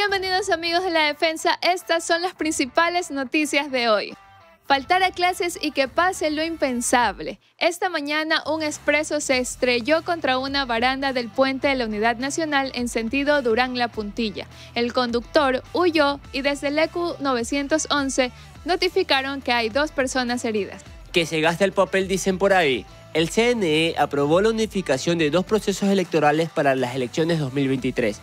Bienvenidos amigos de la defensa, estas son las principales noticias de hoy. Faltar a clases y que pase lo impensable. Esta mañana un expreso se estrelló contra una baranda del puente de la Unidad Nacional en sentido Durán-La Puntilla. El conductor huyó y desde el EQ 911 notificaron que hay dos personas heridas. Que se gasta el papel dicen por ahí. El CNE aprobó la unificación de dos procesos electorales para las elecciones 2023.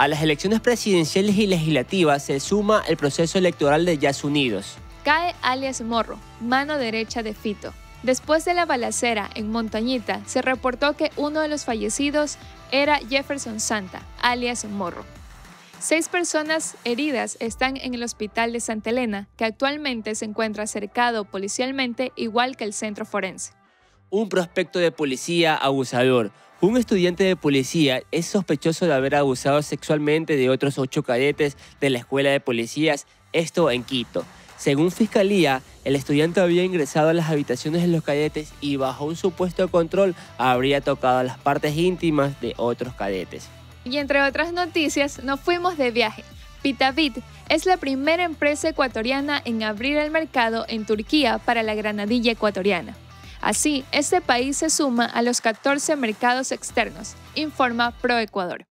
A las elecciones presidenciales y legislativas se suma el proceso electoral de Yas Unidos. Cae alias Morro, mano derecha de Fito. Después de la balacera en Montañita, se reportó que uno de los fallecidos era Jefferson Santa, alias Morro. Seis personas heridas están en el hospital de Santa Elena, que actualmente se encuentra cercado policialmente igual que el centro forense. Un prospecto de policía abusador. Un estudiante de policía es sospechoso de haber abusado sexualmente de otros ocho cadetes de la escuela de policías, esto en Quito. Según Fiscalía, el estudiante había ingresado a las habitaciones de los cadetes y bajo un supuesto control habría tocado las partes íntimas de otros cadetes. Y entre otras noticias, nos fuimos de viaje. Pitavit es la primera empresa ecuatoriana en abrir el mercado en Turquía para la granadilla ecuatoriana. Así, este país se suma a los 14 mercados externos, informa ProEcuador.